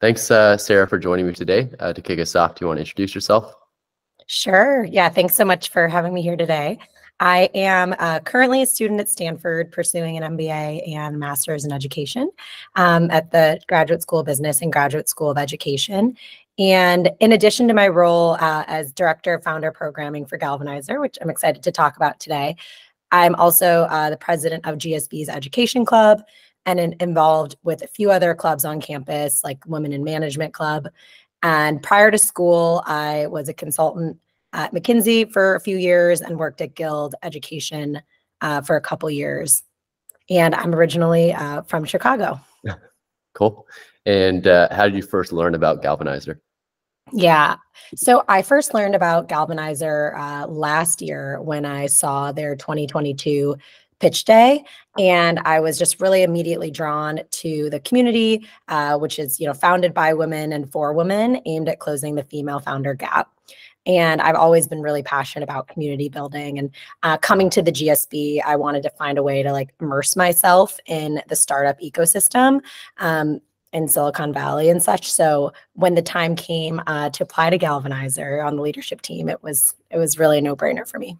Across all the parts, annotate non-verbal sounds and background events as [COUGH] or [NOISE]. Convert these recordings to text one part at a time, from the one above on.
Thanks, uh, Sara, for joining me today. Uh, to kick us off, do you want to introduce yourself? Sure. Yeah. Thanks so much for having me here today. I am uh, currently a student at Stanford pursuing an MBA and master's in education um, at the Graduate School of Business and Graduate School of Education. And in addition to my role uh, as Director of Founder Programming for Galvanizer, which I'm excited to talk about today, I'm also uh, the president of GSB's Education Club and in, involved with a few other clubs on campus, like Women in Management Club. And prior to school, I was a consultant at McKinsey for a few years and worked at Guild Education uh, for a couple years. And I'm originally uh, from Chicago. [LAUGHS] Cool. And uh, how did you first learn about Galvanizer? Yeah. So I first learned about Galvanizer uh, last year when I saw their 2022 pitch day and i was just really immediately drawn to the community uh, which is you know founded by women and for women aimed at closing the female founder gap and i've always been really passionate about community building and uh, coming to the gsb i wanted to find a way to like immerse myself in the startup ecosystem um, in Silicon Valley and such. So when the time came uh, to apply to Galvanizer on the leadership team, it was it was really a no brainer for me.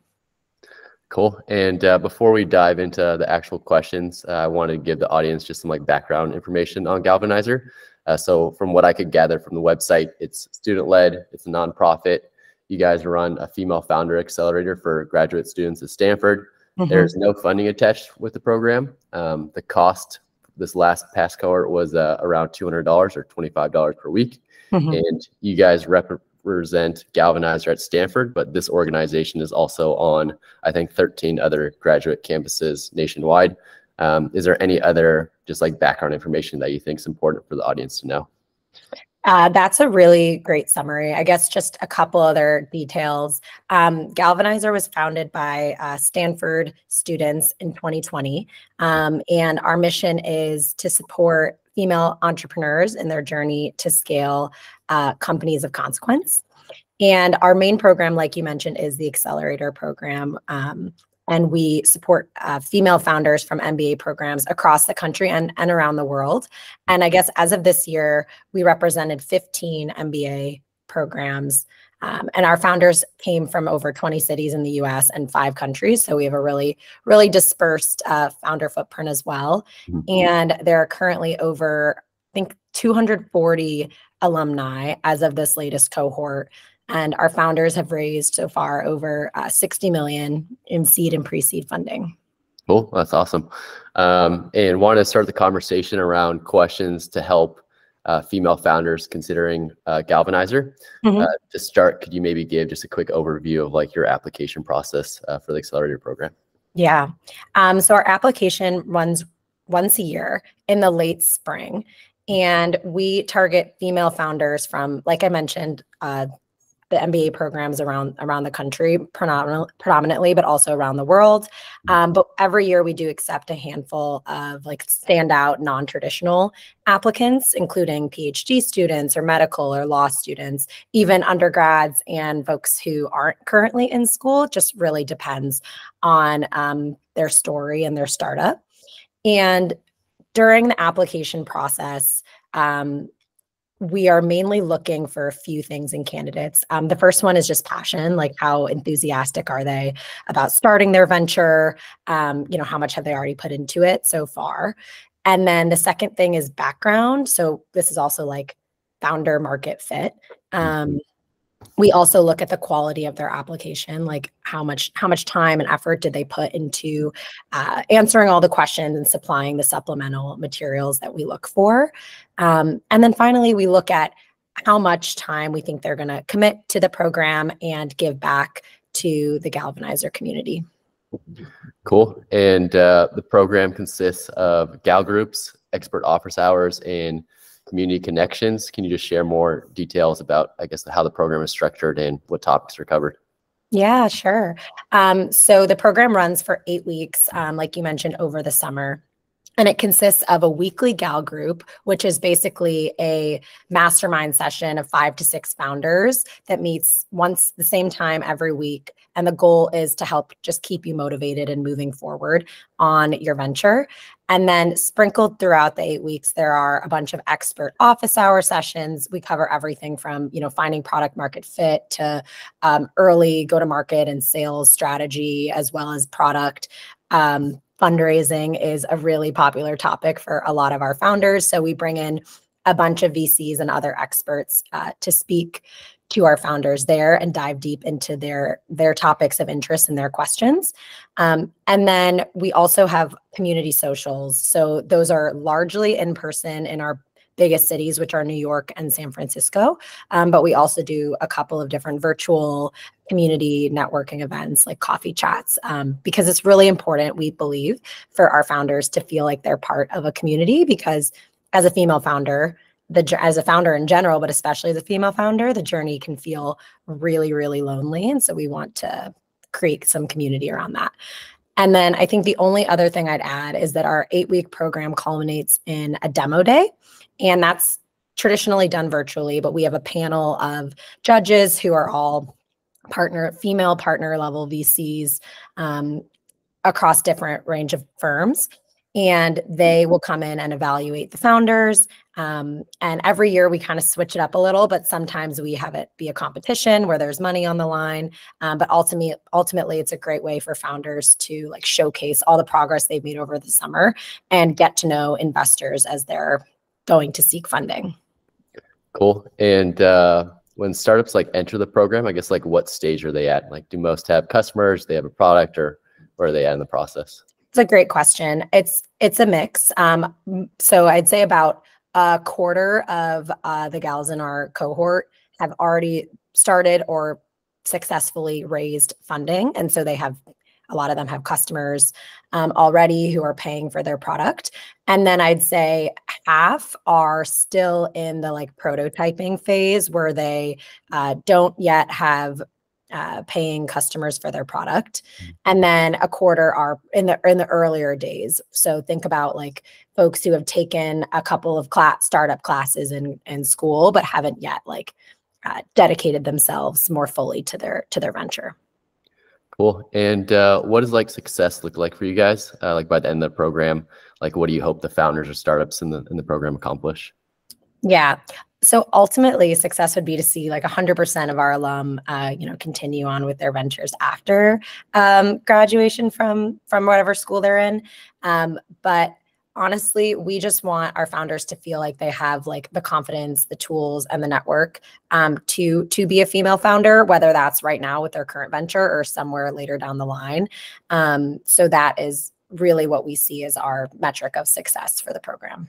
Cool. And uh, before we dive into the actual questions, uh, I want to give the audience just some like background information on Galvanizer. Uh, so from what I could gather from the website, it's student led, it's a nonprofit. You guys run a female founder accelerator for graduate students at Stanford. Mm-hmm. There's no funding attached with the program. Um, the cost this last past cohort was uh, around $200 or $25 per week. Mm-hmm. And you guys rep- represent Galvanizer at Stanford, but this organization is also on, I think, 13 other graduate campuses nationwide. Um, is there any other just like background information that you think is important for the audience to know? Uh, that's a really great summary. I guess just a couple other details. Um, Galvanizer was founded by uh, Stanford students in 2020, um, and our mission is to support female entrepreneurs in their journey to scale uh, companies of consequence. And our main program, like you mentioned, is the Accelerator program. Um, and we support uh, female founders from MBA programs across the country and, and around the world. And I guess as of this year, we represented 15 MBA programs. Um, and our founders came from over 20 cities in the US and five countries. So we have a really, really dispersed uh, founder footprint as well. Mm-hmm. And there are currently over, I think, 240 alumni as of this latest cohort. And our founders have raised so far over uh, 60 million in seed and pre-seed funding. Cool, that's awesome. Um, and want to start the conversation around questions to help uh, female founders considering uh, Galvanizer. Mm-hmm. Uh, to start, could you maybe give just a quick overview of like your application process uh, for the accelerator program? Yeah. Um, so our application runs once a year in the late spring, and we target female founders from, like I mentioned, uh, the MBA programs around around the country, predominantly, but also around the world. Um, but every year we do accept a handful of like standout non-traditional applicants, including PhD students or medical or law students, even undergrads and folks who aren't currently in school. Just really depends on um, their story and their startup. And during the application process, um, we are mainly looking for a few things in candidates. Um, the first one is just passion, like how enthusiastic are they about starting their venture? Um, you know, how much have they already put into it so far? And then the second thing is background. So this is also like founder market fit. Um, we also look at the quality of their application like how much how much time and effort did they put into uh, answering all the questions and supplying the supplemental materials that we look for. Um, and then finally we look at how much time we think they're going to commit to the program and give back to the galvanizer community. Cool. And uh, the program consists of gal groups expert office hours and community connections. Can you just share more details about, I guess, how the program is structured and what topics are covered? Yeah, sure. Um, so the program runs for eight weeks, um, like you mentioned, over the summer. And it consists of a weekly gal group which is basically a mastermind session of five to six founders that meets once the same time every week. And the goal is to help just keep you motivated and moving forward on your venture. And then sprinkled throughout the eight weeks there are a bunch of expert office hour sessions. We cover everything from you know finding product market fit to um, early go to market and sales strategy as well as product um, fundraising is a really popular topic for a lot of our founders. So we bring in a bunch of VCs and other experts uh, to speak to our founders there and dive deep into their their topics of interest and their questions. Um, and then we also have community socials. So those are largely in person in our biggest cities, which are New York and San Francisco. Um, but we also do a couple of different virtual community networking events like coffee chats um, because it's really important, we believe, for our founders to feel like they're part of a community because as a female founder, the as a founder in general, but especially as a female founder, the journey can feel really, really lonely. And so we want to create some community around that. And then I think the only other thing I'd add is that our eight week program culminates in a demo day. And that's traditionally done virtually, but we have a panel of judges who are all partner, female partner level VCs um, across different range of firms. And they will come in and evaluate the founders. Um, and every year we kind of switch it up a little, but sometimes we have it be a competition where there's money on the line. Um, but ultimately, ultimately, it's a great way for founders to like showcase all the progress they've made over the summer and get to know investors as they're going to seek funding. Cool. And uh, when startups like enter the program, I guess like what stage are they at? Like, do most have customers? They have a product, or where are they at in the process? It's a great question. It's it's a mix. Um, so I'd say about a quarter of uh, the gals in our cohort have already started or successfully raised funding, and so they have a lot of them have customers um, already who are paying for their product. And then I'd say half are still in the like prototyping phase where they uh, don't yet have uh, paying customers for their product, mm. and then a quarter are in the in the earlier days. So think about like folks who have taken a couple of class startup classes in in school but haven't yet like uh, dedicated themselves more fully to their to their venture. Cool. And uh, what does like success look like for you guys? Uh, like by the end of the program, like what do you hope the founders or startups in the in the program accomplish? Yeah. So ultimately, success would be to see like 100% of our alum, uh, you know, continue on with their ventures after um, graduation from from whatever school they're in. Um, but honestly we just want our founders to feel like they have like the confidence the tools and the network um, to to be a female founder whether that's right now with their current venture or somewhere later down the line. Um, so that is really what we see as our metric of success for the program.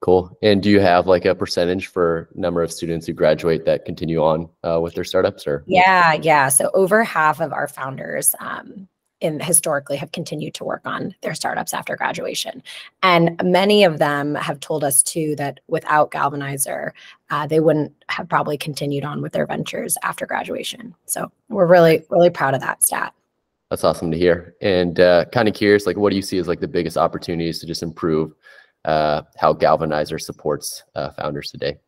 Cool. And do you have like a percentage for number of students who graduate that continue on uh, with their startups or? Yeah yeah. So over half of our founders um, in historically have continued to work on their startups after graduation. And many of them have told us too that without Galvanizer, uh, they wouldn't have probably continued on with their ventures after graduation. So we're really, really proud of that stat. That's awesome to hear. And uh, kind of curious, like, what do you see as like the biggest opportunities to just improve uh, how Galvanizer supports uh, founders today?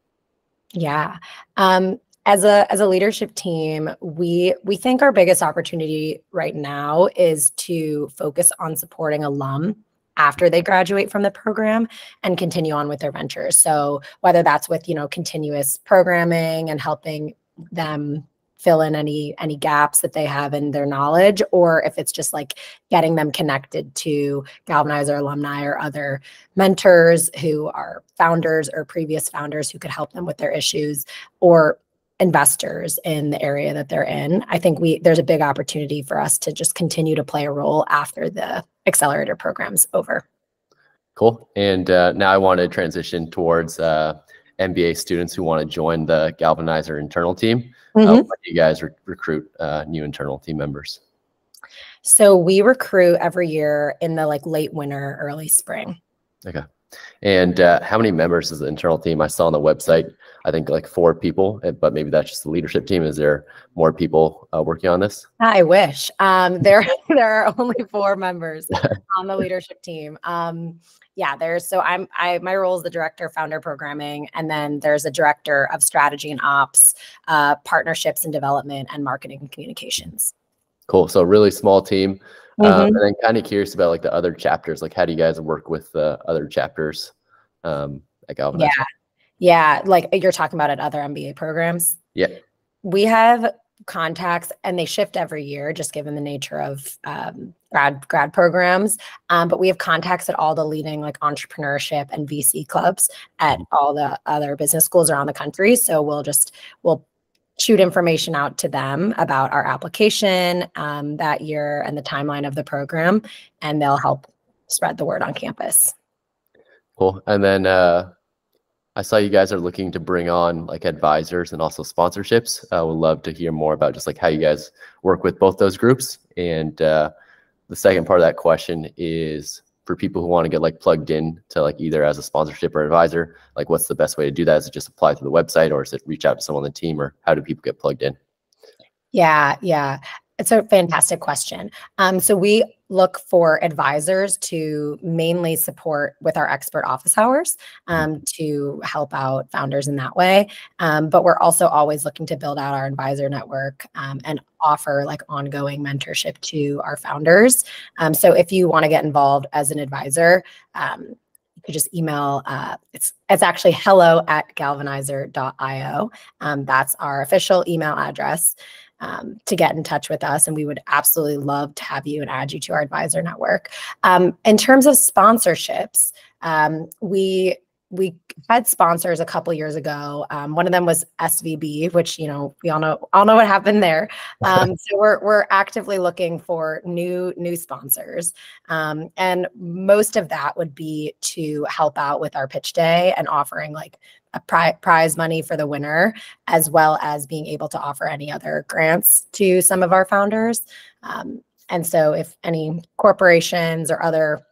Yeah. Um, as a as a leadership team we we think our biggest opportunity right now is to focus on supporting alum after they graduate from the program and continue on with their ventures. So whether that's with you know continuous programming and helping them fill in any any gaps that they have in their knowledge or if it's just like getting them connected to galvanizer alumni or other mentors who are founders or previous founders who could help them with their issues or investors in the area that they're in i think we there's a big opportunity for us to just continue to play a role after the accelerator program's over. Cool. And uh, now i want to transition towards uh, mba students who want to join the galvanizer internal team. Uh, mm-hmm. uh, do you guys re- recruit uh, new internal team members? So we recruit every year in the like late winter early spring. Okay And uh, how many members is the internal team? I saw on the website, I think like four people, eh, but maybe that's just the leadership team. Is there more people uh, working on this? I wish. Um, [LAUGHS] there, there are only four members [LAUGHS] on the leadership team. Um, yeah, there's so I'm I my role is the director of founder programming, and then there's a director of strategy and ops, uh, partnerships and development, and marketing and communications. Cool. So really small team. Um, mm-hmm. Um, and then kind of curious about like the other chapters. Like, how do you guys work with the other chapters um, at Galvanize? Yeah, yeah. Like you're talking about at other MBA programs. Yeah. We have contacts and they shift every year just given the nature of um, grad grad programs um, but we have contacts at all the leading like entrepreneurship and vc clubs at mm-hmm. all the other business schools around the country so we'll just we'll shoot information out to them about our application um, that year and the timeline of the program, and they'll help spread the word on campus. Cool. And then uh, I saw you guys are looking to bring on like advisors and also sponsorships. I would love to hear more about just like how you guys work with both those groups. And uh, the second part of that question is for people who want to get like plugged in to like either as a sponsorship or advisor like what's the best way to do that? Is it just apply to the website or is it reach out to someone on the team or how do people get plugged in? Yeah yeah it's a fantastic question. Um, so we look for advisors to mainly support with our expert office hours um, mm-hmm. to help out founders in that way. Um, but we're also always looking to build out our advisor network um, and offer like ongoing mentorship to our founders. Um, so if you want to get involved as an advisor, um, you could just email uh, it's it's actually hello at galvanizer.io um, that's our official email address um, to get in touch with us. And we would absolutely love to have you and add you to our advisor network. Um, in terms of sponsorships, um, we we had sponsors a couple years ago. Um, one of them was SVB, which you know we all know all know what happened there. Um, [LAUGHS] so we're we're actively looking for new new sponsors, um, and most of that would be to help out with our pitch day and offering like a pri- prize money for the winner, as well as being able to offer any other grants to some of our founders. Um, and so, if any corporations or other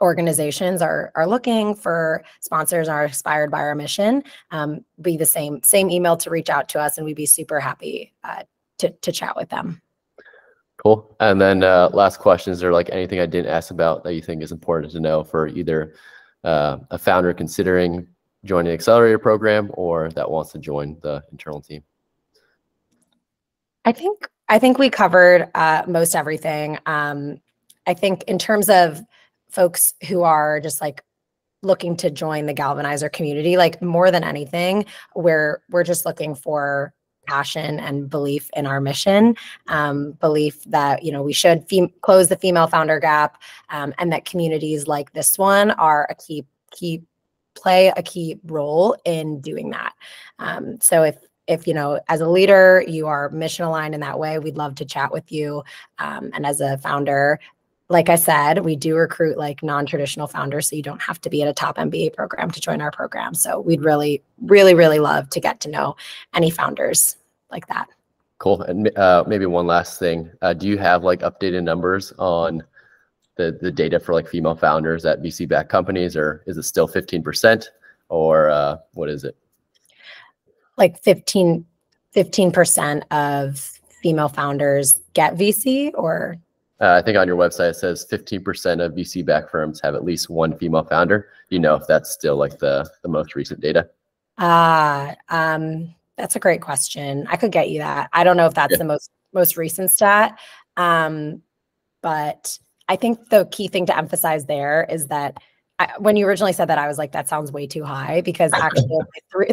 organizations are are looking for sponsors are inspired by our mission um, be the same same email to reach out to us and we'd be super happy uh, to, to chat with them cool and then uh, last question is there like anything i didn't ask about that you think is important to know for either uh, a founder considering join an accelerator program or that wants to join the internal team? I think I think we covered uh, most everything. Um, I think in terms of folks who are just like looking to join the galvanizer community, like more than anything, we're we're just looking for passion and belief in our mission um, belief that you know we should close the female founder gap um, and that communities like this one are a key key play a key role in doing that. Um, so if if you know as a leader you are mission aligned in that way we'd love to chat with you. Um, and as a founder like i said we do recruit like non-traditional founders so you don't have to be at a top mba program to join our program. So we'd really really really love to get to know any founders like that. Cool. And uh, maybe one last thing. Uh, do you have like updated numbers on the the data for like female founders at VC backed companies, or is it still fifteen percent, or uh, what is it? Like 15 percent of female founders get VC, or uh, I think on your website it says fifteen percent of VC backed firms have at least one female founder. You know if that's still like the the most recent data? Ah, uh, um, that's a great question. I could get you that. I don't know if that's yeah. the most most recent stat, um, but I think the key thing to emphasize there is that I, when you originally said that, I was like, that sounds way too high because [LAUGHS] actually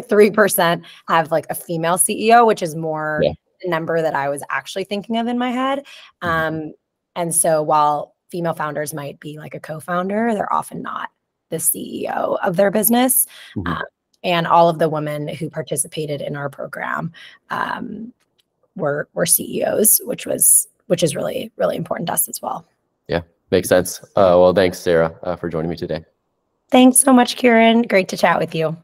three percent have like a female CEO, which is more yeah. the number that I was actually thinking of in my head. Mm-hmm. Um, and so while female founders might be like a co-founder, they're often not the CEO of their business. Mm-hmm. Um, and all of the women who participated in our program um, were were CEOs, which was which is really really important to us as well. Yeah, makes sense. Uh, well, thanks, Sara, uh, for joining me today. Thanks so much, Kieran. Great to chat with you.